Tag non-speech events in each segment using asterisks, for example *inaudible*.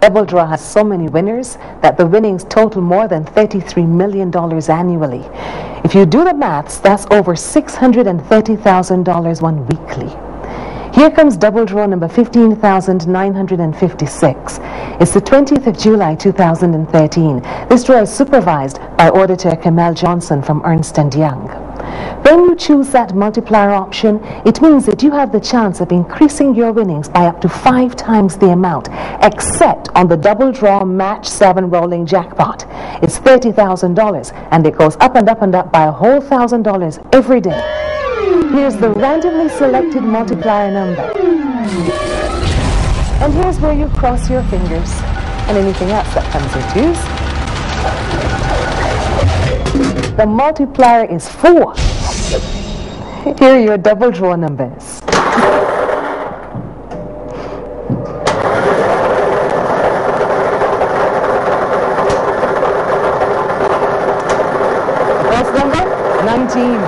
Double Draw has so many winners that the winnings total more than $33 million annually. If you do the maths, that's over $630,000 won weekly. Here comes double draw number 15,956. It's the 20th of July 2013. This draw is supervised by Auditor Kamel Johnson from Ernst & Young. When you choose that multiplier option, it means that you have the chance of increasing your winnings by up to five times the amount, except on the double draw match seven rolling jackpot. It's $30,000 and it goes up and up and up by a whole thousand dollars every day. Here's the randomly selected multiplier number. And here's where you cross your fingers and anything else that comes with twos. The multiplier is 4. Here are your double draw numbers. First number, 19.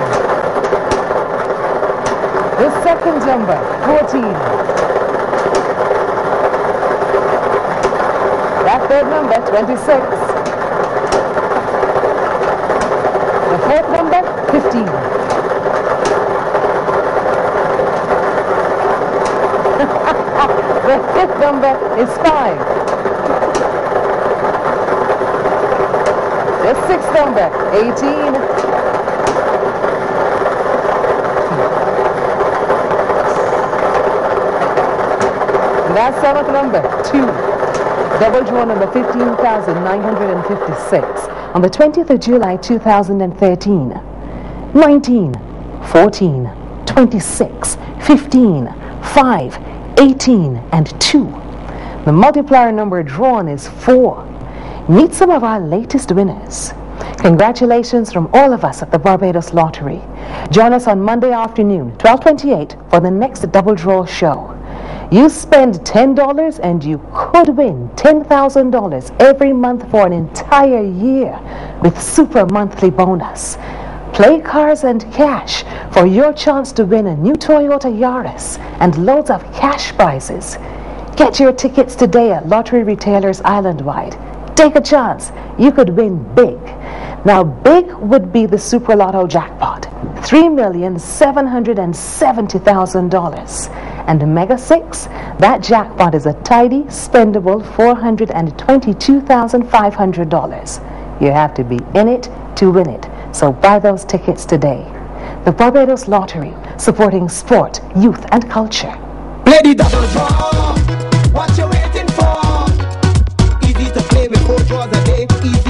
The second number, 14. That third number, 26. The fourth number, 15. *laughs* the fifth number is 5. The sixth number, 18. And that seventh number, 2. Double draw number 15,956 on the 20th of July 2013. 19, 14, 26, 15, 5, 18, and 2. The multiplier number drawn is 4. Meet some of our latest winners. Congratulations from all of us at the Barbados Lottery. Join us on Monday afternoon, 1228, for the next double draw show. You spend $10 and you could win $10,000 every month for an entire year with super monthly bonus. Play cars and cash for your chance to win a new Toyota Yaris and loads of cash prizes. Get your tickets today at lottery retailers island-wide. Take a chance. You could win big. Now, big would be the Super Lotto jackpot, $3,770,000. And the Mega 6, that jackpot is a tidy, spendable $422,500. You have to be in it to win it. So buy those tickets today. The Barbados Lottery, supporting sport, youth, and culture. Play double draw. What you waiting for? Easy to play four draws a day. Easy